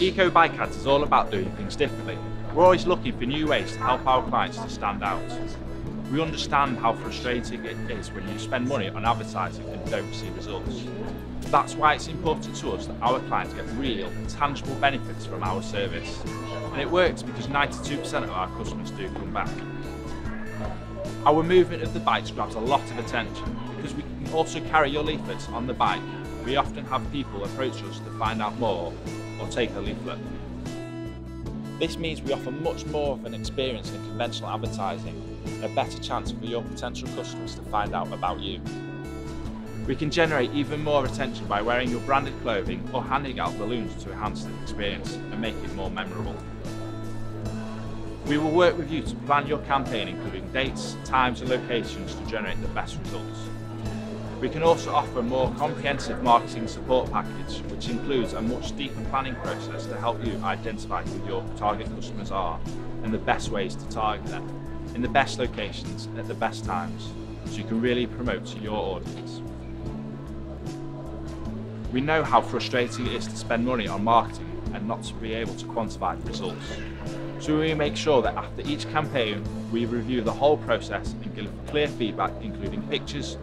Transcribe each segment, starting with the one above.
Eco Bike Ads is all about doing things differently. We're always looking for new ways to help our clients to stand out. We understand how frustrating it is when you spend money on advertising and don't see results. That's why it's important to us that our clients get real, tangible benefits from our service. And it works because 92% of our customers do come back. Our movement of the bikes grabs a lot of attention because we can also carry your leaflets on the bike. We often have people approach us to find out more or take a leaflet. This means we offer much more of an experience than conventional advertising and a better chance for your potential customers to find out about you. We can generate even more attention by wearing your branded clothing or handing out balloons to enhance the experience and make it more memorable. We will work with you to plan your campaign including dates, times and locations to generate the best results. We can also offer a more comprehensive marketing support package, which includes a much deeper planning process to help you identify who your target customers are and the best ways to target them in the best locations at the best times so you can really promote to your audience. We know how frustrating it is to spend money on marketing and not to be able to quantify the results. So we make sure that after each campaign, we review the whole process and give clear feedback, including pictures,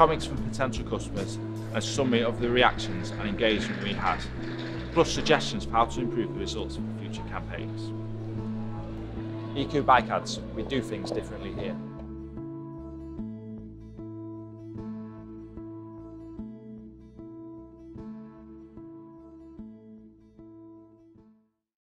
comments from potential customers, a summary of the reactions and engagement we had, plus suggestions for how to improve the results for future campaigns. Eco Bike Ads, we do things differently here.